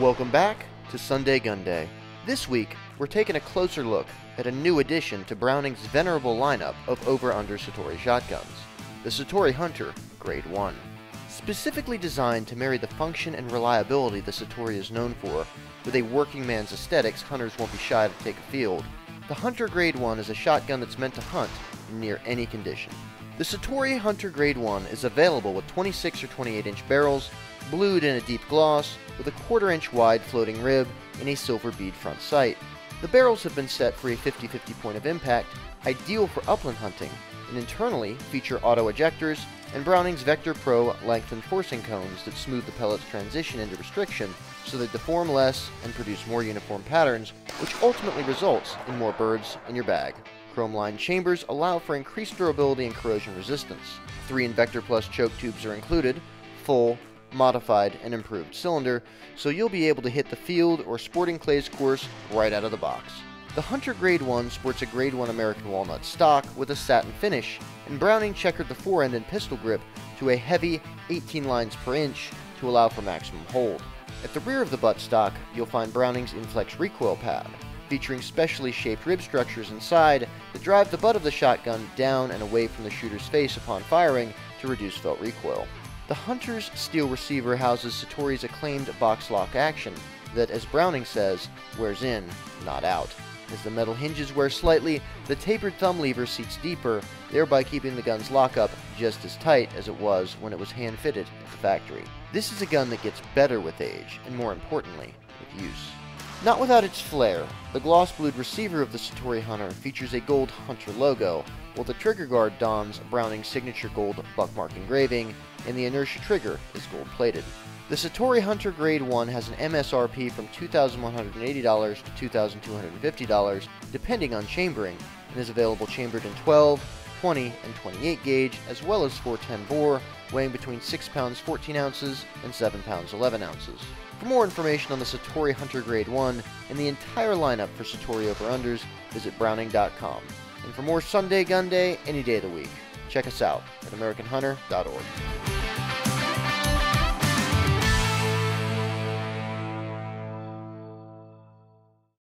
Welcome back to Sunday Gun Day. This week, we're taking a closer look at a new addition to Browning's venerable lineup of over-under Citori shotguns, the Citori Hunter Grade 1. Specifically designed to marry the function and reliability the Citori is known for, with a working man's aesthetics hunters won't be shy to take afield, the Hunter Grade 1 is a shotgun that's meant to hunt in near any condition. The Citori Hunter Grade 1 is available with 26 or 28 inch barrels, blued in a deep gloss, with a quarter inch wide floating rib and a silver bead front sight. The barrels have been set for a 50-50 point of impact, ideal for upland hunting, and internally feature auto ejectors and Browning's Vector Pro lengthened forcing cones that smooth the pellet's transition into restriction so they deform less and produce more uniform patterns, which ultimately results in more birds in your bag. Chrome-lined chambers allow for increased durability and corrosion resistance. Three Invector Plus choke tubes are included, full, modified, and improved cylinder, so you'll be able to hit the field or sporting clays course right out of the box. The Hunter Grade 1 sports a Grade 1 American walnut stock with a satin finish, and Browning checkered the forend and pistol grip to a heavy 18 lines per inch to allow for maximum hold. At the rear of the buttstock, you'll find Browning's Inflex recoil pad, featuring specially shaped rib structures inside that drive the butt of the shotgun down and away from the shooter's face upon firing to reduce felt recoil. The Hunter's steel receiver houses Citori's acclaimed box lock action that, as Browning says, wears in, not out. As the metal hinges wear slightly, the tapered thumb lever seats deeper, thereby keeping the gun's lockup just as tight as it was when it was hand-fitted at the factory. This is a gun that gets better with age, and more importantly, with use. Not without its flair, the gloss-blued receiver of the Citori Hunter features a gold Hunter logo, while the trigger guard dons Browning's signature gold buckmark engraving, and the inertia trigger is gold-plated. The Citori Hunter Grade 1 has an MSRP from $2,180 to $2,250, depending on chambering, and is available chambered in 12, 20, and 28 gauge, as well as 410 bore, weighing between 6 pounds 14 ounces and 7 pounds 11 ounces. For more information on the Citori Hunter Grade 1 and the entire lineup for Citori over-unders, visit Browning.com. And for more Sunday Gun Day any day of the week, check us out at AmericanHunter.org.